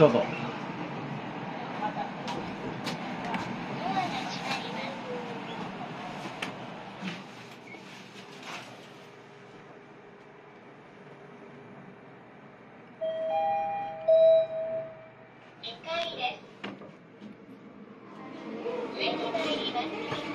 どうぞ。上に参ります。